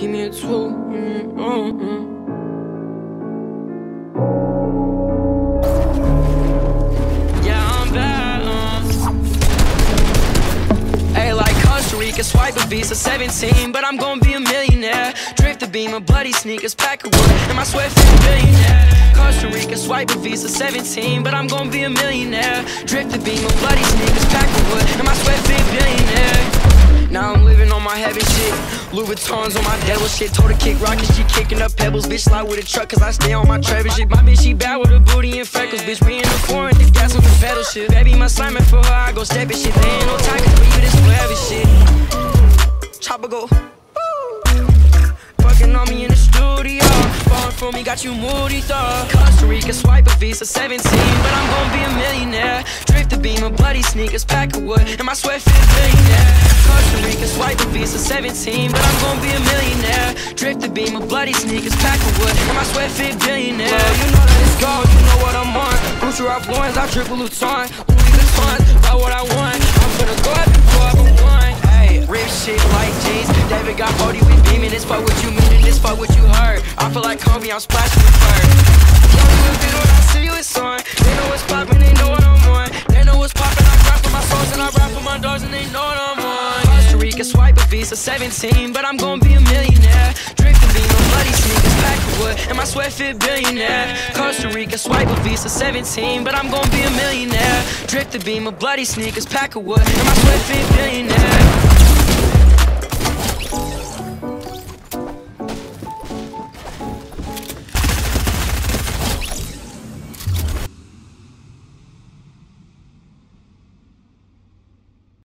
give me a two. Mm, mm, mm. Yeah, I'm bad. Hey, like Costa Rica, swipe a Visa 17, but I'm gonna be a millionaire. Drift the beam, a bloody sneakers, pack of wood, and my sweat fit a billionaire. Costa Rica, swipe a Visa 17, but I'm gonna be a millionaire. Drift the beam, a bloody sneakers, pack of wood, and my sweat fit billionaire. Now I'm living on my heaven shit. Louis Vuittons on my devil shit. Told her kick rockets, she kicking up pebbles. Bitch, slide with a truck, cause I stay on my Trevor shit. My bitch, she bad with her booty and freckles. Bitch, we in the foreign, the gas on the pedal shit. Baby, my Simon for her, I go step it shit. They ain't no time, cause we this forever shit. Chopper go. Fucking on me in the studio. Falling for me, got you moody thought. Costa Rica, swipe a Visa 17, but I'm gonna be a millionaire. Drift the beam, a bloody sneakers, pack of wood, and my sweat fit billionaire. Rica, swipe a Visa 17, but I'm gonna be a millionaire. Drift the beam, a bloody sneakers, pack of wood, and my sweat fit billionaire. you know that it's gold, you know what I'm on. Gucci Ralph Lauren's, I triple Luton. Louis Vuitton, buy what I want. I'm gonna go up and go up and one. Hey, rip shit like jeans. David got 40 with beaming. This fuck what you mean and this fuck what you heard. I feel like Kobe, I'm splashing with fur. Costa Rica, swipe a Visa 17, but I'm gonna be a millionaire. The beam, no bloody sneakers, pack of wood, and my sweat fit billionaire. Costa Rica, swipe a Visa 17, but I'm gonna be a millionaire. Drip the beam, of bloody sneakers, pack of wood, and my sweat fit billionaire.